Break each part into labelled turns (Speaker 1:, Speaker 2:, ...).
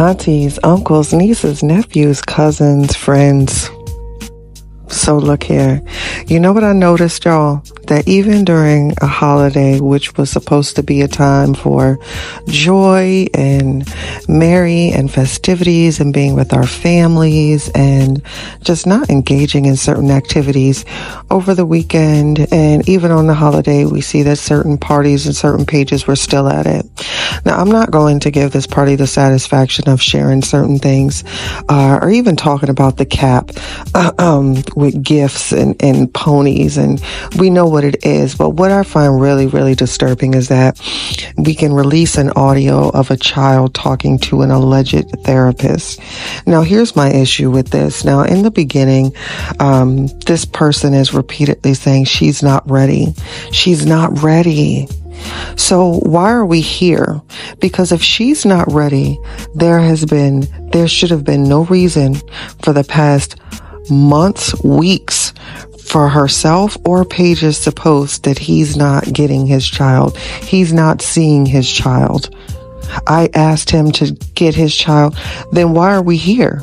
Speaker 1: aunties, uncles, nieces, nephews, cousins, friends. So look here. You know what I noticed, y'all? That even during a holiday, which was supposed to be a time for joy and merry and festivities and being with our families and just not engaging in certain activities over the weekend and even on the holiday, we see that certain parties and certain pages were still at it. Now, I'm not going to give this party the satisfaction of sharing certain things uh, or even talking about the cap uh, um, with gifts and, and ponies. And we know what it is. But what I find really, really disturbing is that we can release an audio of a child talking to an alleged therapist. Now, here's my issue with this. Now, in the beginning, um, this person is repeatedly saying she's not ready. She's not ready. So why are we here? Because if she's not ready, there has been, there should have been no reason for the past months, weeks for herself or pages to post that he's not getting his child. He's not seeing his child. I asked him to get his child. Then why are we here?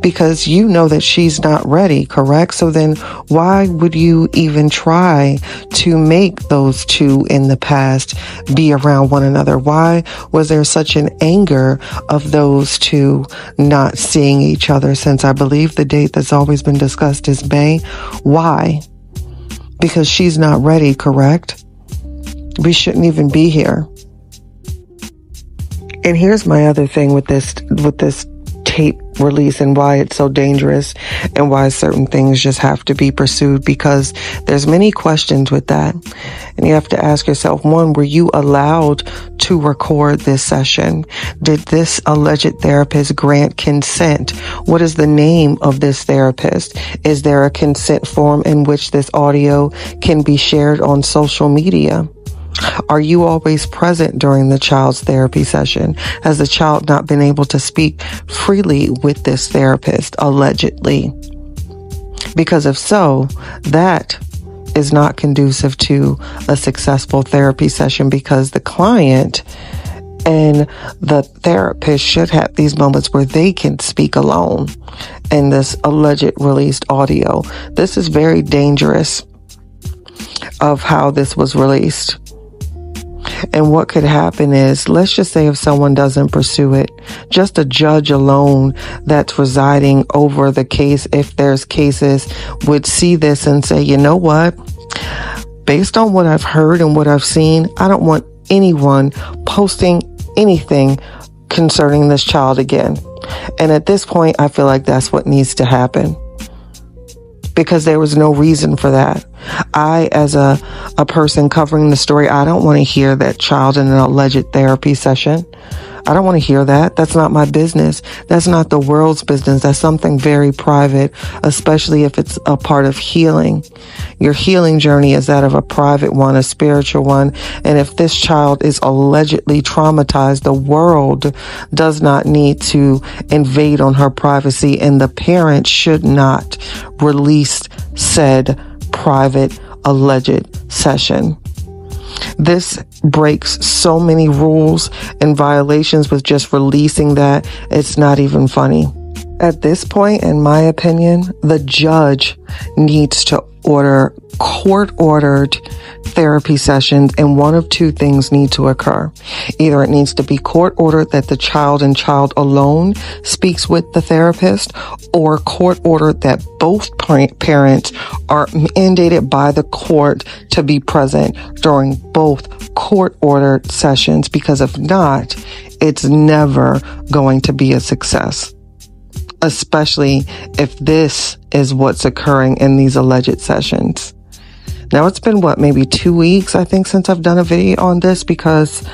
Speaker 1: because you know that she's not ready, correct? So then why would you even try to make those two in the past be around one another? Why was there such an anger of those two not seeing each other since I believe the date that's always been discussed is May? Why? Because she's not ready, correct? We shouldn't even be here. And here's my other thing with this, with this tape release and why it's so dangerous and why certain things just have to be pursued because there's many questions with that. And you have to ask yourself, one, were you allowed to record this session? Did this alleged therapist grant consent? What is the name of this therapist? Is there a consent form in which this audio can be shared on social media? Are you always present during the child's therapy session? Has the child not been able to speak freely with this therapist, allegedly? Because if so, that is not conducive to a successful therapy session because the client and the therapist should have these moments where they can speak alone in this alleged released audio. This is very dangerous of how this was released. And what could happen is, let's just say if someone doesn't pursue it, just a judge alone that's residing over the case, if there's cases, would see this and say, you know what? Based on what I've heard and what I've seen, I don't want anyone posting anything concerning this child again. And at this point, I feel like that's what needs to happen because there was no reason for that. I, as a, a person covering the story, I don't want to hear that child in an alleged therapy session. I don't want to hear that. That's not my business. That's not the world's business. That's something very private, especially if it's a part of healing. Your healing journey is that of a private one, a spiritual one. And if this child is allegedly traumatized, the world does not need to invade on her privacy and the parent should not release said private alleged session. This breaks so many rules and violations with just releasing that. It's not even funny. At this point, in my opinion, the judge needs to order court ordered therapy sessions and one of two things need to occur. Either it needs to be court ordered that the child and child alone speaks with the therapist or court ordered that both parents are mandated by the court to be present during both court ordered sessions because if not, it's never going to be a success especially if this is what's occurring in these alleged sessions. Now it's been what, maybe two weeks, I think, since I've done a video on this because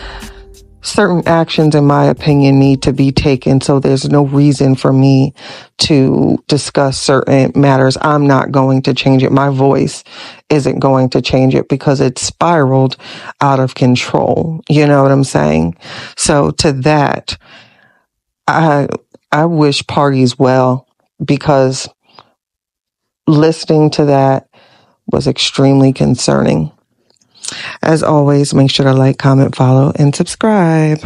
Speaker 1: certain actions, in my opinion, need to be taken. So there's no reason for me to discuss certain matters. I'm not going to change it. My voice isn't going to change it because it's spiraled out of control. You know what I'm saying? So to that, I, I wish parties well because listening to that was extremely concerning. As always, make sure to like, comment, follow, and subscribe.